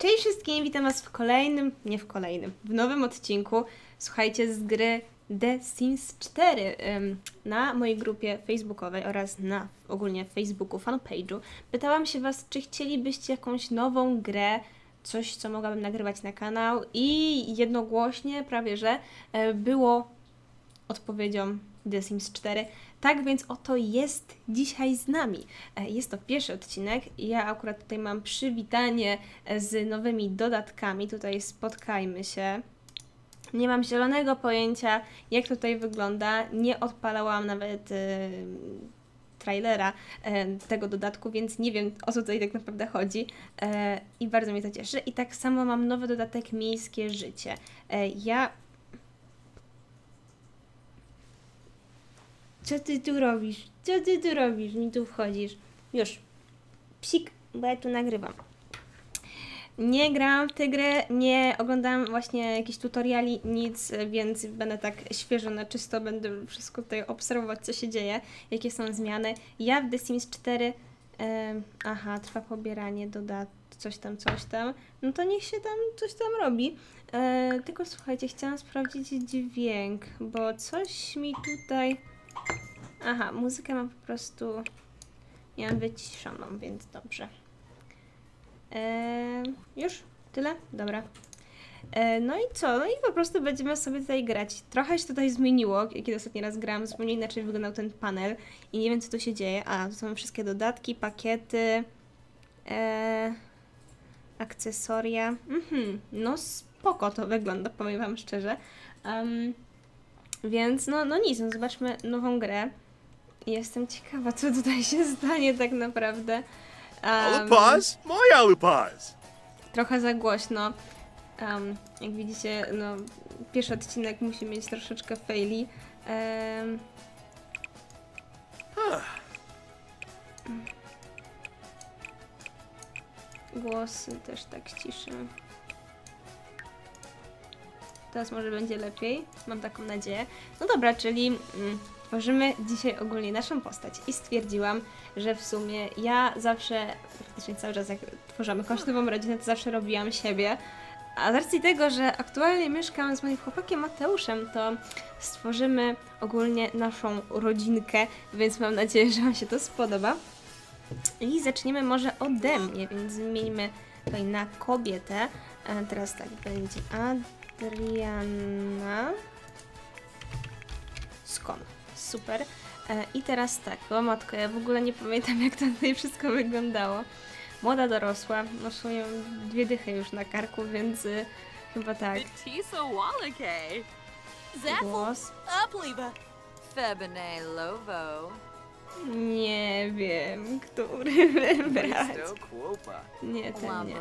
Cześć wszystkim, witam was w kolejnym, nie w kolejnym, w nowym odcinku, słuchajcie, z gry The Sims 4 ym, na mojej grupie facebookowej oraz na ogólnie Facebooku fanpage'u. Pytałam się was, czy chcielibyście jakąś nową grę, coś co mogłabym nagrywać na kanał i jednogłośnie prawie, że e, było odpowiedzią The Sims 4. Tak więc oto jest dzisiaj z nami. E, Jest to pierwszy odcinek. Ja akurat tutaj mam przywitanie e, z nowymi dodatkami. Tutaj spotkajmy się. Nie mam zielonego pojęcia, jak tutaj wygląda. Nie odpalałam nawet e, trailera tego dodatku, więc nie wiem o co tutaj tak naprawdę chodzi. I bardzo mnie to cieszy. I tak samo mam nowy dodatek Miejskie Życie. Ja Co ty tu robisz? Co ty tu robisz? Mi tu wchodzisz. Już. Psik, bo ja tu nagrywam. Nie grałam w tę grę, nie oglądałam właśnie jakichś tutoriali, nic, więc będę tak świeżo na czysto, będę wszystko tutaj obserwować, co się dzieje, jakie są zmiany. Ja w The Sims 4, em, aha, trwa pobieranie dodat, coś tam, coś tam, no to niech się tam coś tam robi. E, tylko słuchajcie, chciałam sprawdzić dźwięk, bo coś mi tutaj... Aha, muzykę mam po prostu. Nie mam wyciszoną, więc dobrze. Eee, już? Tyle? Dobra. E, no i co? No i po prostu będziemy sobie tutaj grać. Trochę się tutaj zmieniło, kiedy ostatni raz grałam, zupełnie inaczej wyglądał ten panel i nie wiem co tu się dzieje. A, tu są wszystkie dodatki, pakiety, e, akcesoria. Mhm, no spoko to wygląda, powiem wam szczerze. Em, więc no, no nic, no zobaczmy nową grę. Jestem ciekawa, co tutaj się stanie tak naprawdę. Ale Em, paz, moja paz. trochę za głośno. Em, jak widzicie, no, pierwszy odcinek musi mieć troszeczkę faili. Em, głosy też tak ciszę. Teraz może będzie lepiej, mam taką nadzieję. No dobra, czyli mm, tworzymy dzisiaj ogólnie naszą postać i stwierdziłam, że w sumie ja zawsze, praktycznie cały czas jak tworzymy nową rodzinę, to zawsze robiłam siebie. A z racji tego, że aktualnie mieszkam z moim chłopakiem Mateuszem, to stworzymy ogólnie naszą rodzinkę, więc mam nadzieję, że Wam się to spodoba. I zaczniemy może ode mnie, więc zmieńmy tutaj na kobietę. A teraz tak będzie Adriana. Skąd? Super. E, I teraz tak, o matko, ja w ogóle nie pamiętam jak to tutaj wszystko wyglądało. Młoda dorosła, no sumie mam dwie dychy już na karku, więc y, chyba tak. Głos. Nie wiem, który wybrać. Nie, ten nie.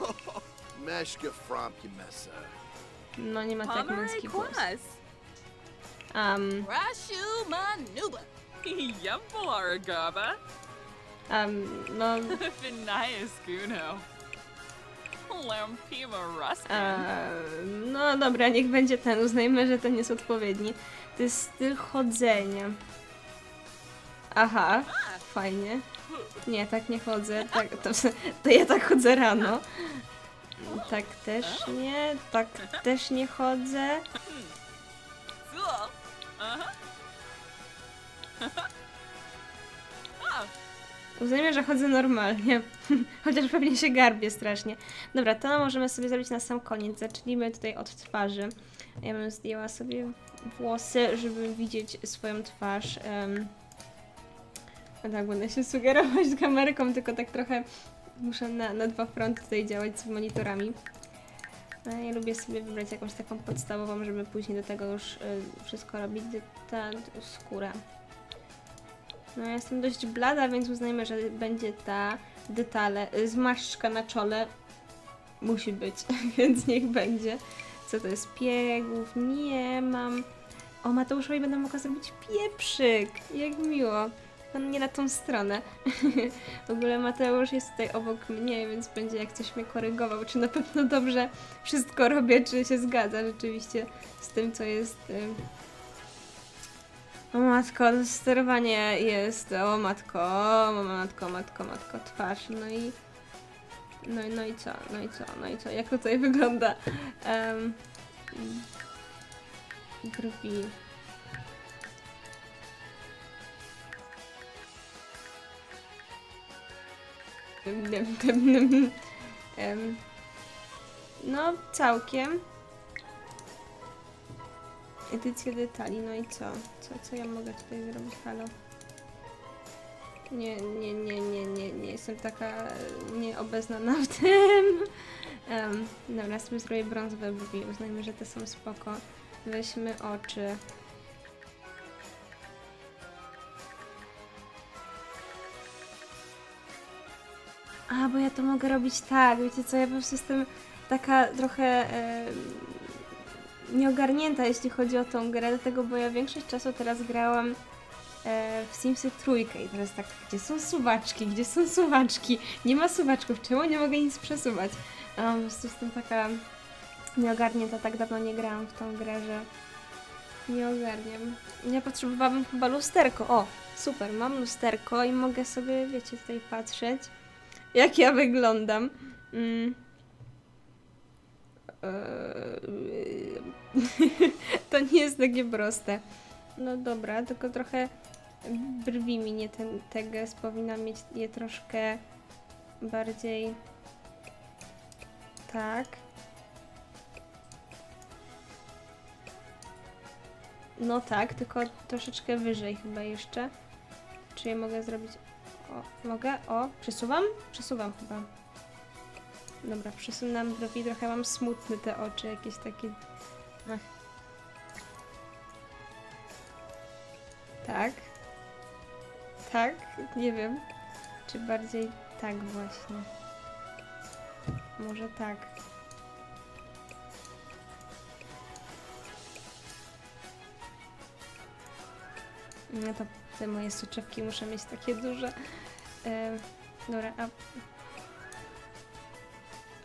No nie ma tak męski głos. Um, Rashu Manuba. Yumbalaragaba. um, no, Vinaya Skuno. Lampima Ruskin. e, no dobra, niech będzie ten, uznajmy, że ten jest odpowiedni. To jest styl chodzenia. Aha, fajnie. Nie, tak nie chodzę, tak, to, to ja tak chodzę rano. Tak też nie, tak też nie chodzę. Uznajmy, że chodzę normalnie. Chociaż pewnie się garbię strasznie. Dobra, to możemy sobie zrobić na sam koniec. Zacznijmy tutaj od twarzy. Ja bym zdjęła sobie włosy, żeby widzieć swoją twarz. Um, tak, będę się sugerować z kamerką, tylko tak trochę muszę na, na dwa fronty tutaj działać z monitorami. No, ja lubię sobie wybrać jakąś taką podstawową, żeby później do tego już y, wszystko robić. Ta skóra. No ja jestem dość blada, więc uznajmy, że będzie ta detale, zmarszczka na czole musi być, więc niech będzie. Co to jest? Piegów? Nie mam. O, Mateuszowi będę mogła zrobić pieprzyk. Jak miło. No nie na tą stronę. w ogóle Mateusz jest tutaj obok mnie, więc będzie jak coś mnie korygował, czy na pewno dobrze wszystko robię, czy się zgadza rzeczywiście z tym, co jest y, O matko, to sterowanie jest, o matko, o matko, matko, matko, twarz, no i... No, no i co, no i co, no i co, jak tutaj wygląda? Um, brwi. No, całkiem. Edycja detali, no i co? Co, co ja mogę tutaj zrobić? Halo? Nie, nie, nie, nie, nie, nie jestem taka nieobeznana w tym. Um, dobra, sobie zrobię brązowe brwi, uznajmy, że te są spoko. Weźmy oczy. A, bo ja to mogę robić tak, wiecie co, ja po prostu jestem taka trochę e, nieogarnięta, jeśli chodzi o tą grę, dlatego, bo ja większość czasu teraz grałam e, w Simsy trójkę i teraz tak, gdzie są suwaczki, gdzie są suwaczki? Nie ma suwaczków, czemu nie mogę nic przesuwać? A po prostu jestem taka nieogarnięta, tak dawno nie grałam w tą grę, że nie ogarniam. Ja potrzebowałabym chyba lusterko. O, super, mam lusterko i mogę sobie, wiecie, tutaj patrzeć, jak ja wyglądam. Mm. Eee, to nie jest takie proste. No dobra, tylko trochę brwi mi nie ten teges. Powinna mieć je troszkę bardziej tak. No tak, tylko troszeczkę wyżej chyba jeszcze. Czy je mogę zrobić? O, mogę? O, przesuwam? Przesuwam chyba. Dobra, przesunęłam brwi, trochę mam smutne te oczy, jakieś takie... Ach. Tak. Tak, nie wiem. Czy bardziej tak właśnie. Może tak. No to te moje soczewki muszę mieć takie duże. E, dobra, a...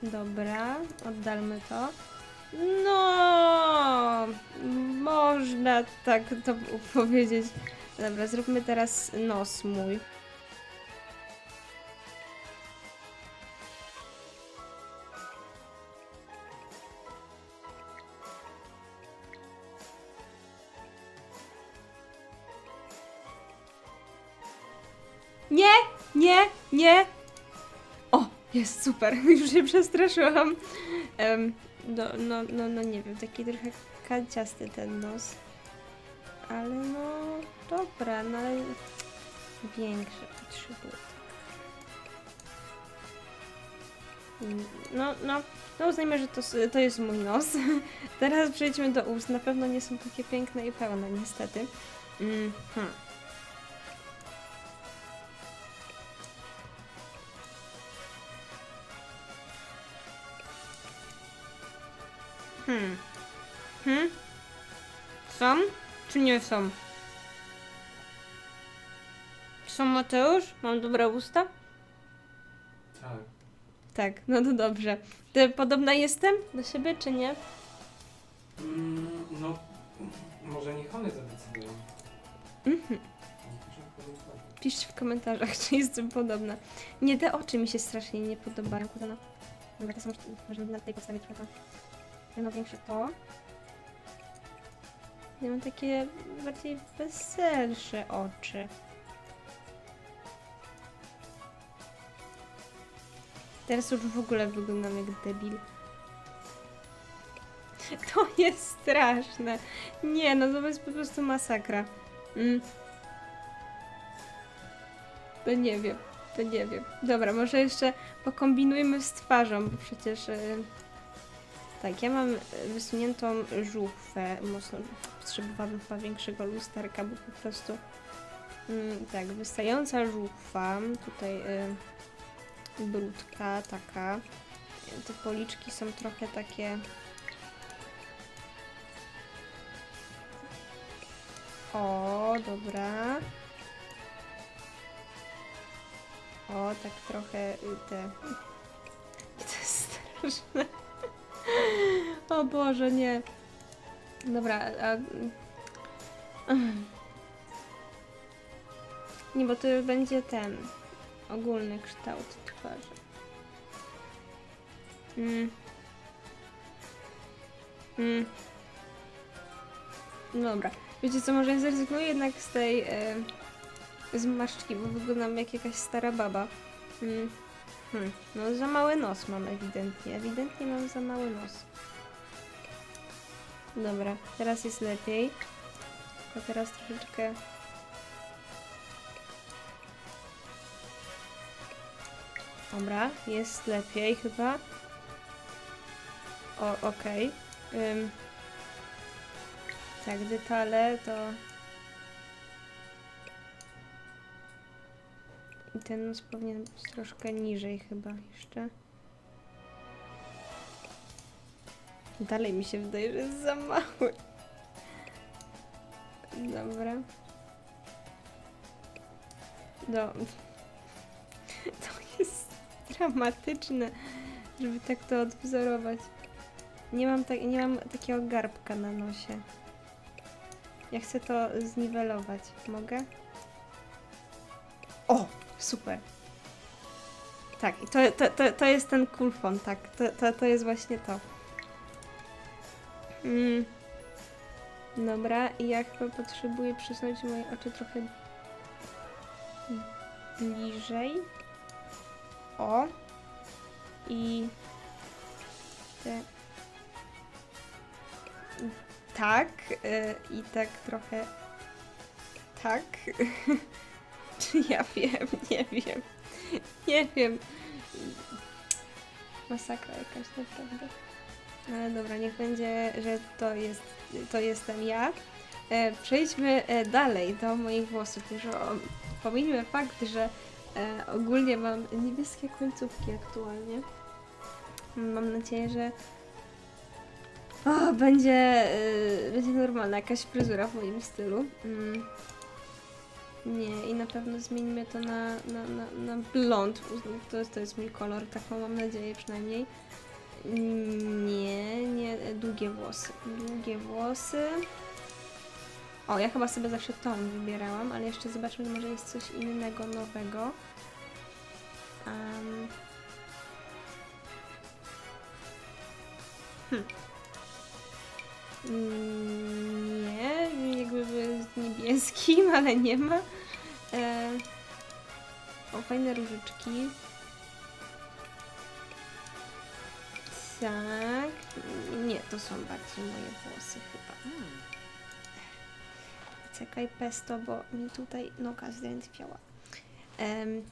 Dobra, oddalmy to. No, można tak to powiedzieć. Dobra, zróbmy teraz nos mój. Jest super. Już się przestraszyłam. Em, no, no, no, no nie wiem, taki trochę kanciasty ten nos. Ale no, dobra, no ale większe potrzebuję. No, no, no uznajmy, że to, to jest mój nos. Teraz przejdźmy do ust. Na pewno nie są takie piękne i pełne, niestety. Mm, hmm. Hmm. Hmm? Są? Czy nie są? Są Mateusz? Mam dobre usta? Tak. Tak, no to dobrze. Ty podobna jestem do siebie, czy nie? Mm, no, może niech one zadecydują. Mhm. Piszcie w komentarzach, czy jestem podobna. Nie, te oczy mi się strasznie nie podobają. Kurde, no. Dobra, to są może na tej podstawie trochę. Mam większe to. Ja mam takie bardziej weselsze oczy. Teraz już w ogóle wyglądam jak debil. To jest straszne. Nie, no to jest po prostu masakra. Mm. To nie wiem, to nie wiem. Dobra, może jeszcze pokombinujmy z twarzą, bo przecież... y, Tak, ja mam wysuniętą żuchwę, mocno potrzebowałabym chyba większego lusterka, bo po prostu... Mm, tak, wystająca żuchwa, tutaj y, brudka taka. Te policzki są trochę takie... O, dobra. O, tak trochę y, te... To jest straszne. O Boże, nie. Dobra, a... Nie, bo to będzie ten ogólny kształt twarzy. Mm. Mm. Dobra. Wiecie co, może ja zrezygnuję jednak z tej e, zmarszczki, bo wyglądam jak jakaś stara baba. Mm. Hmm. No za mały nos mam ewidentnie. Ewidentnie mam za mały nos. Dobra, teraz jest lepiej. A teraz troszeczkę... Dobra, jest lepiej chyba. O, okej. Ym. Tak, detale to... I ten nos powinien być troszkę niżej chyba jeszcze. Dalej mi się wydaje, że jest za mały. Dobra. No. To jest dramatyczne, żeby tak to odwzorować. Nie mam, tak, nie mam takiego garbka na nosie. Ja chcę to zniwelować. Mogę? O! Super. Tak, to, to, to, to jest ten cool font, tak. To, to, to jest właśnie to. Mm. Dobra, i ja chyba potrzebuję przesunąć moje oczy trochę bliżej. O. I te... Tak. y, I tak trochę... Tak. Czy ja wiem? Nie wiem. Nie wiem. Masakra jakaś naprawdę. Ale dobra, niech będzie, że to jest, to jestem ja. E, przejdźmy e, dalej do moich włosów. Już o, pomińmy fakt, że e, ogólnie mam niebieskie końcówki aktualnie. Mam nadzieję, że o, będzie, e, będzie normalna jakaś fryzura w moim stylu. Mm. Nie, i na pewno zmienimy to na, na, na, na blond. To jest, to jest mój kolor, taką mam nadzieję przynajmniej. Nie, nie, długie włosy. Długie włosy. O, ja chyba sobie zawsze tą wybierałam, ale jeszcze zobaczmy, może jest coś innego, nowego. Um. Hm. Nie, jakby z niebieskim, ale nie ma. E... O, fajne różyczki. Tak. Nie, to są bardziej moje włosy chyba. Czekaj pesto, bo mi tutaj noga zdrętwiała. Em,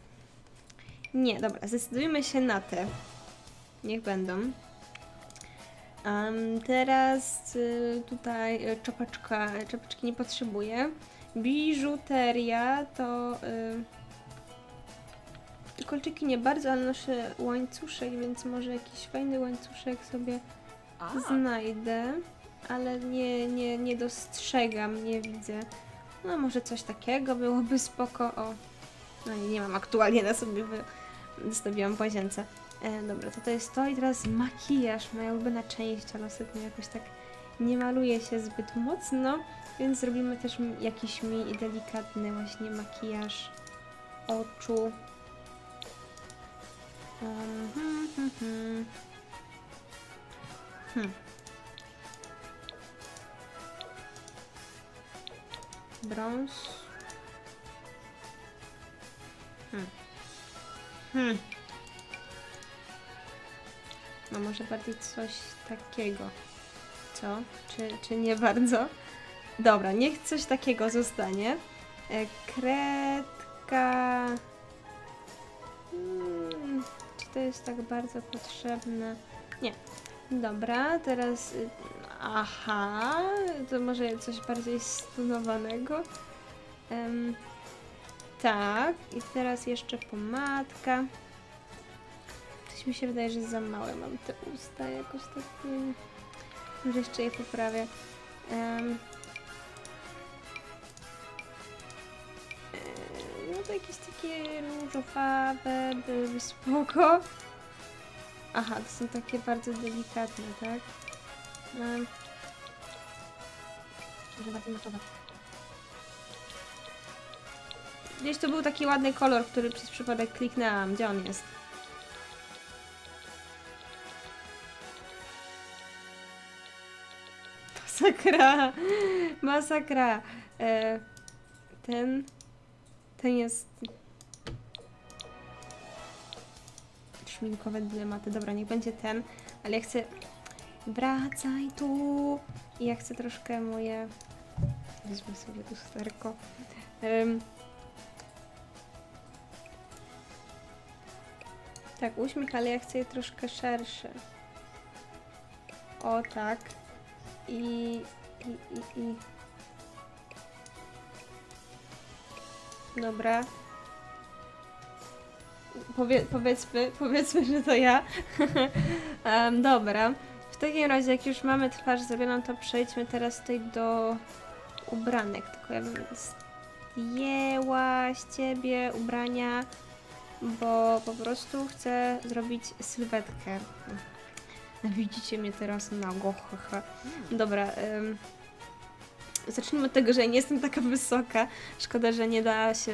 nie, dobra, zdecydujmy się na te. Niech będą. Em, teraz y, tutaj y, czapeczka, czapeczki nie potrzebuję. Biżuteria to... Y, kolczyki nie bardzo, ale noszę łańcuszek, więc może jakiś fajny łańcuszek sobie Ah. znajdę, ale nie, nie, nie dostrzegam, nie widzę. No może coś takiego byłoby spoko. O, no nie, nie mam aktualnie na sobie, wy... zostawiłam w łazience. E, dobra, to to jest to i teraz makijaż, moja ulubiona część, ale ostatnio jakoś tak nie maluje się zbyt mocno, więc zrobimy też jakiś mi delikatny właśnie makijaż oczu. Hmm. Brąz. Hmm. Hmm. No może bardziej coś takiego. Co? Czy, czy nie bardzo? Dobra, niech coś takiego zostanie. E, kredka... Hmm, czy to jest tak bardzo potrzebne? Nie. Dobra, teraz... y, Aha, to może coś bardziej stonowanego. Em, tak, i teraz jeszcze pomadka. Coś mi się wydaje, że za małe mam te usta jakoś tak. Nie wiem. Może jeszcze je poprawię. Em, jakieś takie różowawe, byłyby spoko. Aha, to są takie bardzo delikatne, tak? Um, może bardziej matowe. Gdzieś tu był taki ładny kolor, który przez przypadek kliknęłam. Gdzie on jest? Masakra! Masakra! E, ten... Ten jest... Szminkowe dylematy. Dobra, niech będzie ten. Ale ja chcę... Wracaj tu! I ja chcę troszkę moje... Wezmę sobie lusterko. Em, Tak, uśmiech, ale ja chcę je troszkę szersze. O, tak. I... I, i, i. Dobra. Powie, powiedzmy, powiedzmy, że to ja. Em, dobra. W takim razie, jak już mamy twarz zrobioną, to przejdźmy teraz tutaj do ubranek. Tylko ja bym zdjęła z ciebie ubrania bo po prostu chcę zrobić sylwetkę. Widzicie mnie teraz nago, haha. Dobra, ym, zacznijmy od tego, że nie jestem taka wysoka. Szkoda, że nie da się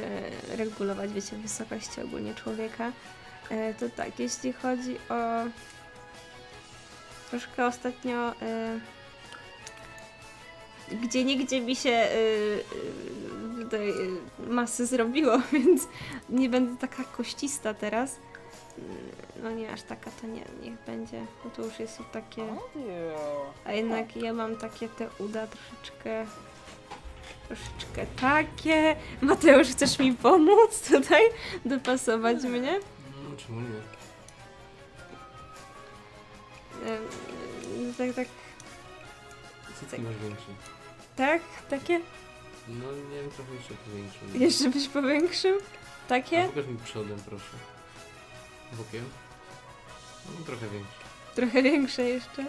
regulować, wiecie, wysokości ogólnie człowieka. E, to tak, jeśli chodzi o... Troszkę ostatnio... Y, gdzie niegdzie mi się y, masy zrobiło, więc nie będę taka koścista teraz. No nie, aż taka to nie, niech będzie, bo to już jest takie... A jednak ja mam takie te uda troszeczkę... Troszeczkę takie... Mateusz, chcesz mi pomóc tutaj? Dopasować mnie? No, czemu nie? Ym, Tak, tak, Co ty masz większy? tak, takie? No nie wiem, trochę jeszcze powiększy. Jeszcze byś powiększył? A Takie? pokaż mi przodem, proszę. Bokiem? No trochę większy. Trochę większe jeszcze.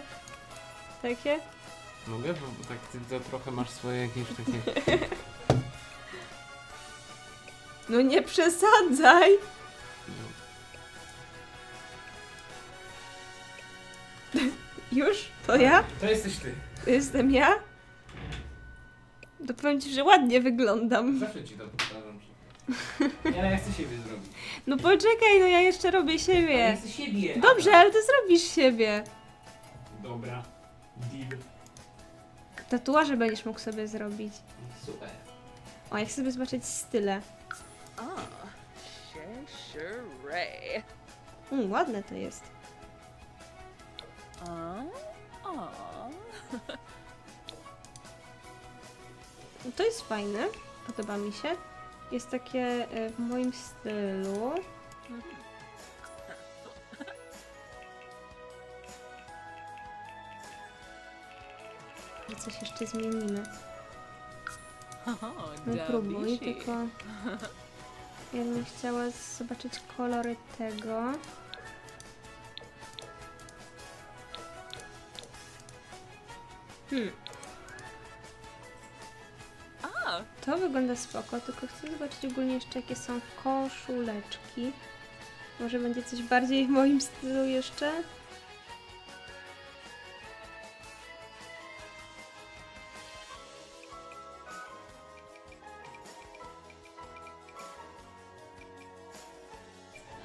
Takie? Mogę? Bo tak ty to trochę masz swoje jakieś takie... No nie przesadzaj! No, Już? To ja? To jesteś ty. To jestem ja? To powiem ci, że ładnie wyglądam. Zawsze ci to Ja, ja chcę siebie zrobić. No poczekaj, no ja jeszcze robię siebie. chcę siebie. Dobrze, ale ty zrobisz siebie. Dobra. Deal. Tatuaże będziesz mógł sobie zrobić. Super. O, jak sobie zobaczyć style. Sure. Mm, ładne to jest. To jest fajne. Podoba mi się. Jest takie e, w moim stylu. Coś jeszcze zmienimy. No próbuj, tylko... Ja bym chciała zobaczyć kolory tego. Hmm, to wygląda spoko, tylko chcę zobaczyć ogólnie jeszcze jakie są koszuleczki. Może będzie coś bardziej w moim stylu jeszcze?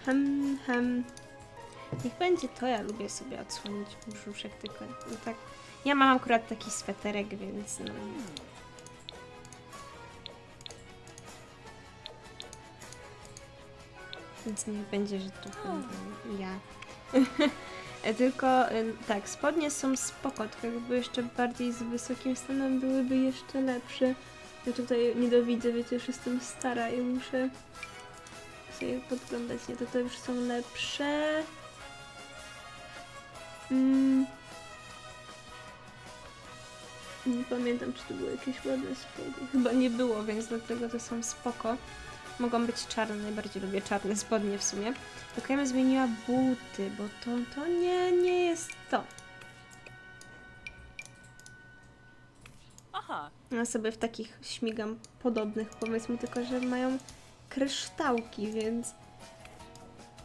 Hem, hem. Niech będzie to, ja lubię sobie odsłonić brzuszek tylko. No tak. Ja mam akurat taki sweterek, więc no. Więc niech będzie, że to będę ja. E, Tylko e, tak, spodnie są spoko, tylko jakby jeszcze bardziej z wysokim stanem byłyby jeszcze lepsze. Ja tutaj nie dowidzę, wiecie, już jestem stara i muszę sobie podglądać. Nie, to te już są lepsze. Mm. Nie pamiętam, czy to były jakieś ładne spodnie. Chyba nie było, więc dlatego to są spoko. Mogą być czarne, najbardziej lubię czarne spodnie w sumie. Tylko ja bym zmieniła buty, bo to, to nie, nie jest to. aha. Ja sobie w takich śmigam podobnych, powiedzmy, tylko że mają kryształki, więc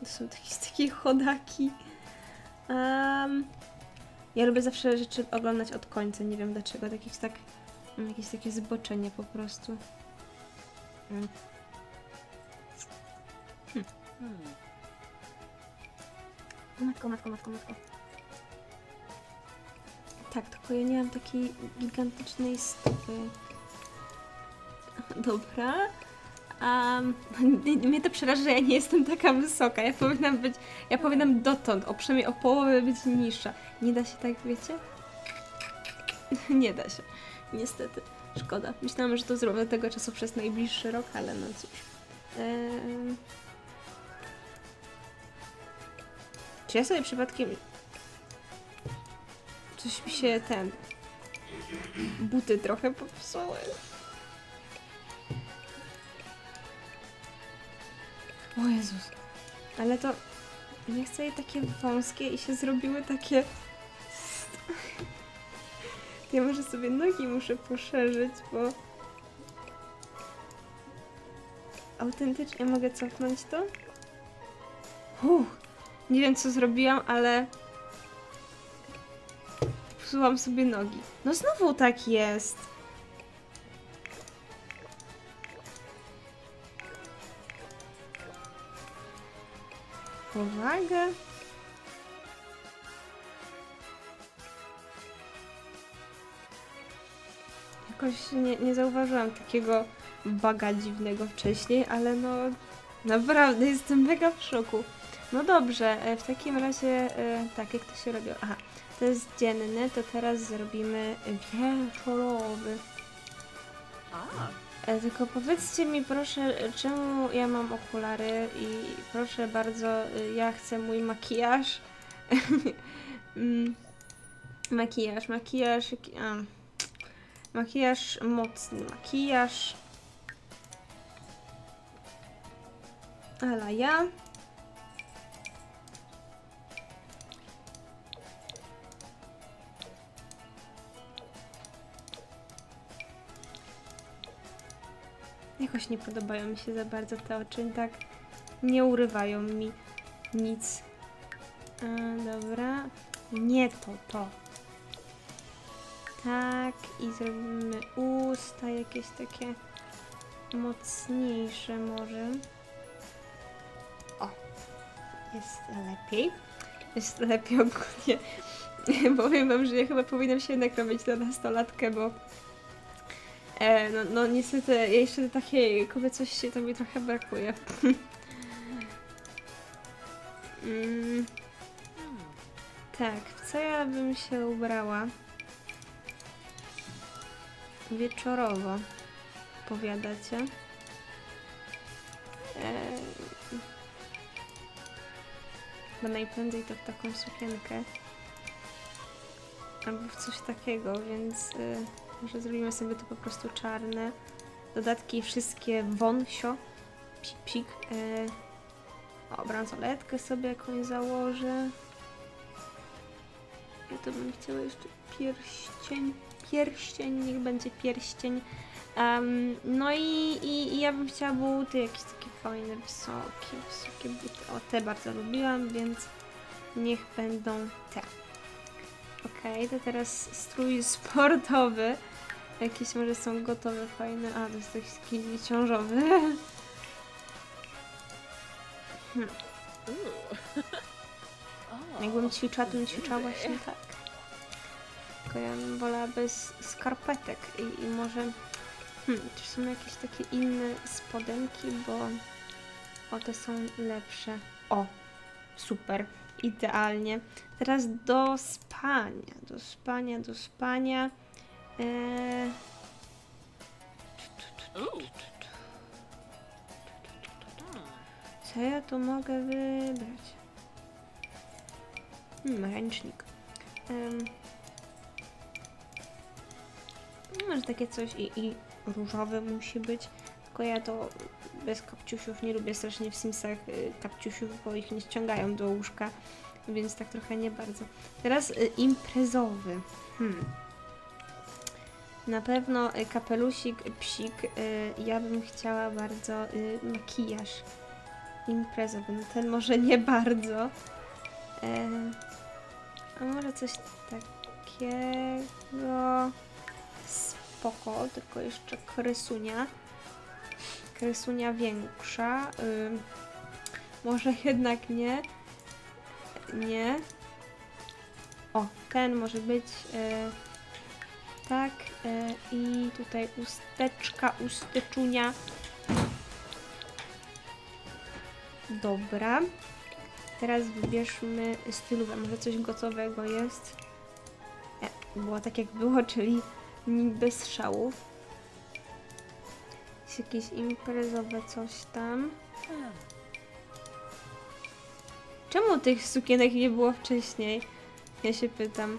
to są takie, takie chodaki. Um, ja lubię zawsze rzeczy oglądać od końca, nie wiem dlaczego, jakieś tak, jakieś takie zboczenie po prostu. Mm. Hmm. Matko, matko, matko, matko. Tak, tylko ja nie mam takiej gigantycznej stopy. Dobra. Um, mnie to przeraża, że ja nie jestem taka wysoka. Ja powinnam być, ja powinnam dotąd, o przynajmniej o połowę być niższa. Nie da się tak, wiecie? nie da się. Niestety. Szkoda. Myślałam, że to zrobię tego czasu przez najbliższy rok, ale no cóż. Em, Czy ja sobie przypadkiem... Coś mi się ten... Buty trochę popsuły. O Jezus. Ale to... Nie chcę je takie wąskie i się zrobiły takie... Ja może sobie nogi muszę poszerzyć, bo... Autentycznie mogę cofnąć to? Uff. Nie wiem co zrobiłam, ale psułam sobie nogi. No znowu tak jest. Uwaga. Jakoś nie, nie zauważyłam takiego baga dziwnego wcześniej, ale no naprawdę jestem mega w szoku. No dobrze, e, w takim razie, e, tak, jak to się robiło? Aha, to jest dzienny, to teraz zrobimy wieczorowy. E, Tylko powiedzcie mi proszę, czemu ja mam okulary i proszę bardzo, ja chcę mój makijaż. Mm, makijaż, makijaż, a, makijaż mocny, makijaż. Ale ja. Jakoś nie podobają mi się za bardzo te oczy, tak nie urywają mi nic. A, dobra. Nie to, to. Tak, i zrobimy usta jakieś takie mocniejsze może. O, jest lepiej. Jest lepiej ogólnie. Powiem wam, że ja chyba powinnam się jednak robić na nastolatkę, bo E, no, no niestety, jeszcze takiej kobiecości to mi trochę brakuje. mm, tak, w co ja bym się ubrała? Wieczorowo, powiadacie? E, bo najprędzej to w taką sukienkę. Albo w coś takiego, więc... Y, może zrobimy sobie to po prostu czarne. Dodatki wszystkie wąsio. Pik, pik. E... O, bransoletkę sobie jakąś założę. Ja to bym chciała jeszcze pierścień. Pierścień, niech będzie pierścień. Em, no i, i, i ja bym chciała buty jakieś takie fajne, wysokie, wysokie buty. O, te bardzo lubiłam, więc niech będą te. Okej, to teraz strój sportowy. Jakieś może są gotowe, fajne. A, to jest taki ciążowy. Hmm. Jakbym ćwiczyła, to bym ćwiczyła właśnie tak. Tylko ja bym wolała bez skarpetek i, i może... Hmm, czy są jakieś takie inne spodenki, bo... O, te są lepsze. O, super, idealnie. Teraz do spania, do spania, do spania. Eee... Ooh. Co ja tu mogę wybrać? Hmm, ręcznik. No, może takie coś i, i różowe musi być. Tylko ja to bez kapciusiów nie lubię strasznie w Simsach y, kapciusiów, bo ich nie ściągają do łóżka, więc tak trochę nie bardzo. Teraz y, imprezowy. Hmm. Na pewno y, kapelusik, psik. y, Ja bym chciała bardzo y, makijaż imprezowy. No ten może nie bardzo. E, a może coś takiego spoko, tylko jeszcze krysunia. Krysunia większa. Może jednak nie. Nie. O, ten może być tak. E, I tutaj usteczka, usteczunia. Dobra. Teraz wybierzmy stylówę. Może coś gotowego jest. Nie, było tak jak było, czyli bez szałów. Jest jakieś imprezowe coś tam. Czemu tych sukienek nie było wcześniej? Ja się pytam.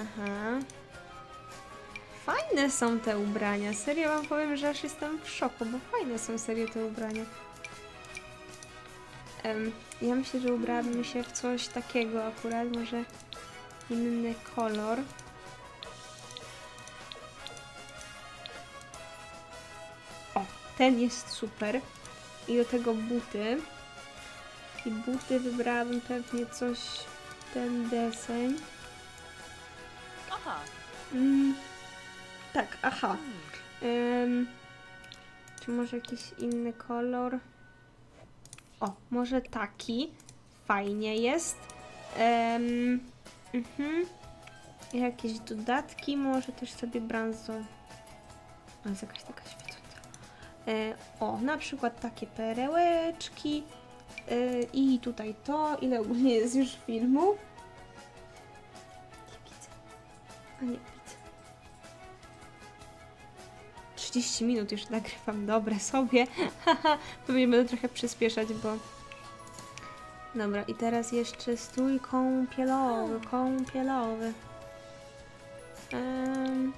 Aha. Fajne są te ubrania. Serio wam powiem, że aż jestem w szoku, bo fajne są serio te ubrania. Em, ja myślę, że ubrałabym się w coś takiego akurat, może inny kolor. O, ten jest super. I do tego buty. I buty wybrałabym pewnie coś ten deseń. Aha. Mm, tak, aha. Ym, czy może jakiś inny kolor? O, może taki. Fajnie jest. Ym, mhm. Jakieś dodatki, może też sobie brązo. A, jest jakaś taka świecąca. E, o, na przykład takie perełeczki. E, I tutaj to. Ile ogólnie jest już filmu? A nie widzę. 30 minut już nagrywam, dobre sobie. Pewnie będę trochę przyspieszać, bo... Dobra, i teraz jeszcze strój kąpielowy, kąpielowy. Em.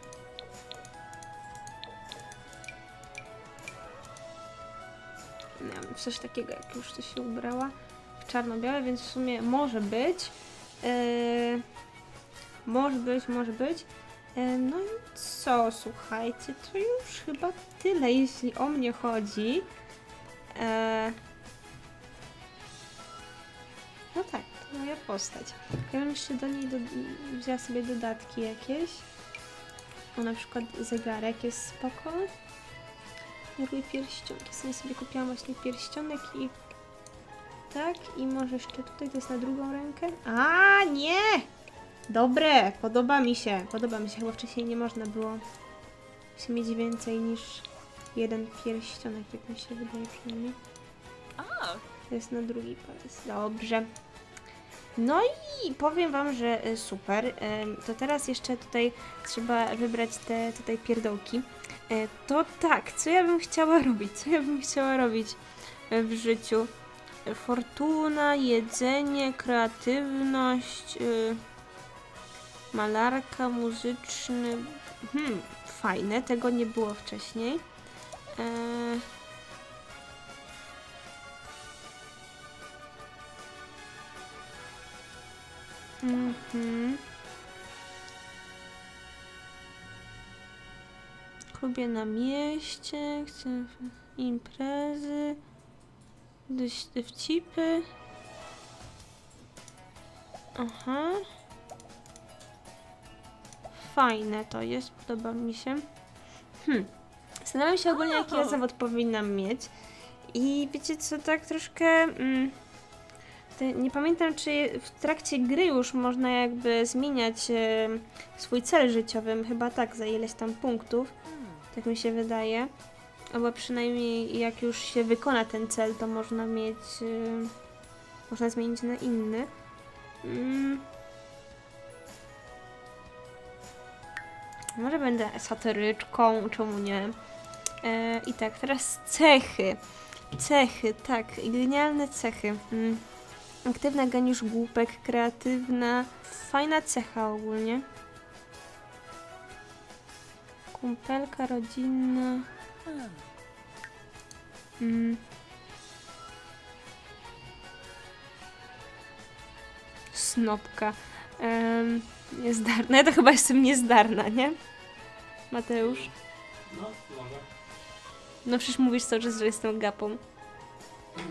Miałam coś takiego, jak już to się ubrała. W czarno-białe, więc w sumie może być. Yy, może być, może być. E, No i co, słuchajcie, to już chyba tyle, jeśli o mnie chodzi. E... No tak, to moja postać. Ja bym jeszcze do niej do... wzięła sobie dodatki jakieś. O, na przykład zegarek jest spoko. Jakby pierścionki. Sobie sobie kupiłam właśnie pierścionek i... Tak, i może jeszcze tutaj, to jest na drugą rękę. A nie! Dobre, podoba mi się, podoba mi się, chyba wcześniej nie można było się mieć więcej niż jeden pierścionek, jak mi się wydaje przynajmniej. To jest na drugi palec, dobrze. No i powiem wam, że y, super, Ym, to teraz jeszcze tutaj trzeba wybrać te tutaj pierdołki. Y, To tak, co ja bym chciała robić, co ja bym chciała robić y, w życiu? Y, Fortuna, jedzenie, kreatywność... Malarka, muzyczny. Hmm, fajne, tego nie było wcześniej. Eee... Mhm. Klubie na mieście, chcę imprezy, dowcipy. Aha. Fajne to jest, podoba mi się. Hmm. Zastanawiam się ogólnie, jaki ja zawód powinnam mieć. I wiecie co, tak troszkę... Mm, nie pamiętam, czy w trakcie gry już można jakby zmieniać e, swój cel życiowy. Chyba tak, za ileś tam punktów. Tak mi się wydaje. Albo przynajmniej jak już się wykona ten cel, to można mieć... E, można zmienić na inny. Mm. Może będę satyryczką, czemu nie? E, I tak, teraz cechy. Cechy, tak, genialne cechy. Mm. Aktywna geniusz głupek, kreatywna. Fajna cecha ogólnie. Kumpelka rodzinna. Mm. Snopka. Em, niezdarna. Ja to chyba jestem niezdarna, nie? Mateusz? No, może. No przecież mówisz cały czas, że jestem gapą.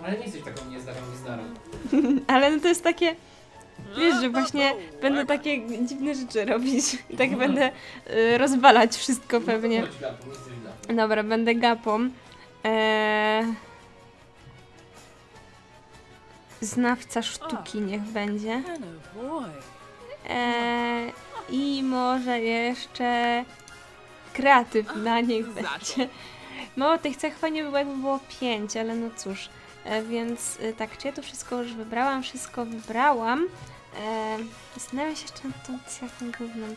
Ale nie jesteś taką niezdarą, niezdarą. Ale no to jest takie... Wiesz, że właśnie będę takie dziwne rzeczy robić. I tak będę y, rozwalać wszystko pewnie. Dobra, będę gapą. Eee... Znawca sztuki niech będzie. Eee, I może jeszcze kreatywna niech za będzie. Mało tych cech fajnie było jakby było pięć, ale no cóż. E, więc e, tak, czy ja to wszystko już wybrałam? Wszystko wybrałam. E, zastanawiam się jeszcze nad tą cechą główną.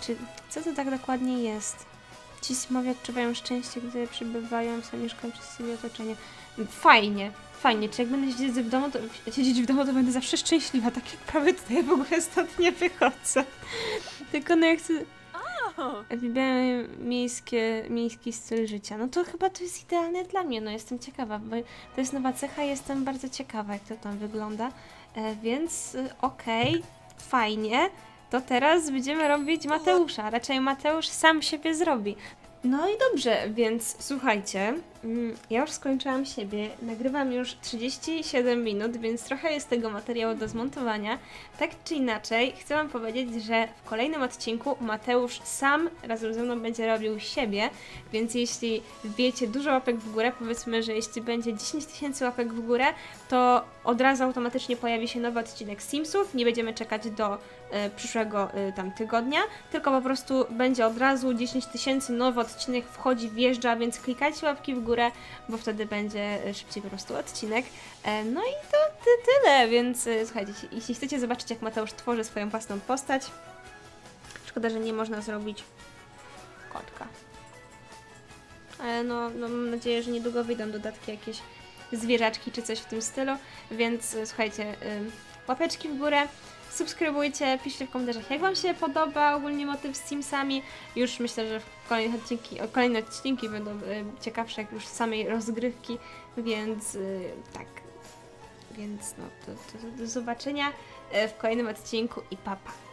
Czy, co to tak dokładnie jest? Ci smowie odczuwają szczęście, gdy przybywają, są mieszkają przez siebie otoczenie. Fajnie, fajnie. Czy jak będę siedzieć w domu, to, siedzieć w domu, to będę zawsze szczęśliwa, tak jak prawie tutaj w ogóle stąd nie wychodzę. Tylko no ja chcę... Wybierają miejskie, miejski styl życia. No to chyba to jest idealne dla mnie, no jestem ciekawa, bo to jest nowa cecha, jestem bardzo ciekawa, jak to tam wygląda. E, więc y, okej, fajnie. To teraz będziemy robić Mateusza. Raczej Mateusz sam siebie zrobi. No i dobrze, więc słuchajcie, ja już skończyłam siebie, nagrywam już 37 minut, więc trochę jest tego materiału do zmontowania. Tak czy inaczej, chcę Wam powiedzieć, że w kolejnym odcinku Mateusz sam razem ze mną będzie robił siebie, więc jeśli wbijecie dużo łapek w górę, powiedzmy, że jeśli będzie 10 tysięcy łapek w górę, to od razu automatycznie pojawi się nowy odcinek Simsów, nie będziemy czekać do e, przyszłego e, tam tygodnia, tylko po prostu będzie od razu 10 tysięcy, nowy odcinek wchodzi, wjeżdża, więc klikajcie łapki w górę, bo wtedy będzie szybciej po prostu odcinek. E, no i to ty, tyle, więc e, słuchajcie, jeśli chcecie zobaczyć jak Mateusz tworzy swoją własną postać, szkoda, że nie można zrobić kotka. Ale no, no mam nadzieję, że niedługo wyjdą dodatki jakieś zwierzaczki czy coś w tym stylu, więc e, słuchajcie, łapeczki w górę, subskrybujcie, piszcie w komentarzach jak Wam się podoba ogólnie motyw z Simsami. Już myślę, że w kolejnych odcinki, kolejne odcinki będą y, ciekawsze jak już samej rozgrywki, więc y, tak. Więc no, do zobaczenia y, w kolejnym odcinku i papa. Pa.